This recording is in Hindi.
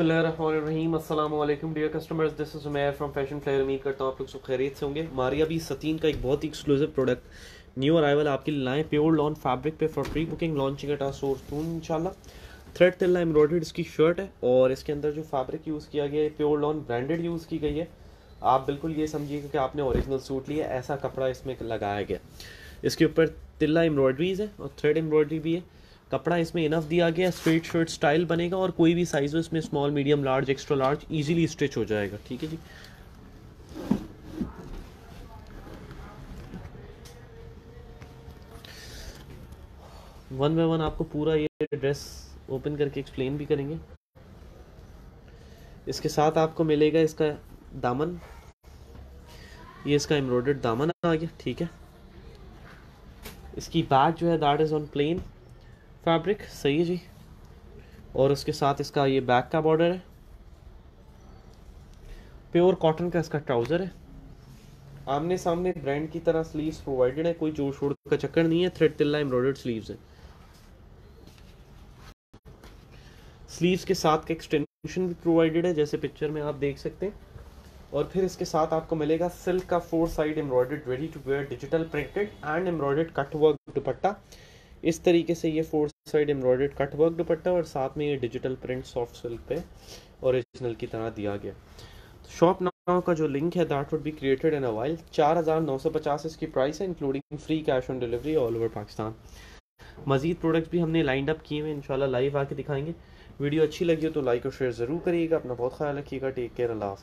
Allam dear customers. This is Umair from fashion flair उम्मीद करता हूँ। आप लोग सब खैरियत से होंगे। हमारी अभी सतीन का एक बहुत ही एक्सक्लूसिव प्रोडक्ट न्यू अराइवल आपके लिए प्योर लॉन फैब्रिक पे for pre booking launching at are सोर्स टून इंशाल्लाह थ्रेड तिल्ला एम्ब्रॉयड इसकी शर्ट है और इसके अंदर जो फैब्रिक यूज़ किया गया है प्योर लॉन ब्रांडेड यूज़ की गई है। आप बिल्कुल ये समझिएगा कि आपने ओरिजिनल सूट लिया ऐसा कपड़ा इसमें लगाया गया इसके ऊपर तिल्ला एम्ब्रॉयडरीज है और थ्रेड एम्ब्रॉयडरी भी है। कपड़ा इसमें इनफ दिया गया स्ट्रेट शर्ट स्टाइल बनेगा और कोई भी साइज़ हो, इसमें small medium large extra large easily stitch हो जाएगा, ठीक है जी? वन बाय वन आपको पूरा ये ड्रेस ओपन करके एक्सप्लेन भी करेंगे। इसके साथ आपको मिलेगा इसका दामन। ये इसका एम्ब्रॉयडर्ड दामन आ गया, ठीक है। इसकी बैक जो है that is on plain fabric सही है जी। और उसके साथ इसका ये बैक का बॉर्डर है। प्योर कॉटन का इसका ट्राउज़र है। आमने सामने ब्रांड की तरह स्लीव्स प्रोवाइडेड है, कोई जोड़ शोड़ का चक्कर नहीं है थ्रेड तिल्ला एम्ब्रॉयडर्ड स्लीव्स है। स्लीव्स के साथ का एक्सटेंशन भी प्रोवाइडेड है, जैसे पिक्चर में आप देख सकते हैं। और फिर इसके साथ आपको मिलेगा सिल्क का four side embroidered ready to wear digital printed and embroidered cut work dupatta. इस तरीके से ये four side embroidered cut work dupatta और साथ में ये डिजिटल प्रिंट सॉफ्ट सिल्क पे ओरिजिनल की तरह दिया गया। शॉप नाउ का जो लिंक है that would be created in a while चार हज़ार नौ सौ पचास इसकी प्राइस है including free cash on delivery all over Pakistan Majeed products भी हमने लाइंड अप किए हुए इंशाल्लाह लाइव आके दिखाएँगे। वीडियो अच्छी लगी हो तो लाइक और शेयर ज़रूर करिएगा। अपना बहुत ख्याल रखिएगा। टेक केयर अल्लाह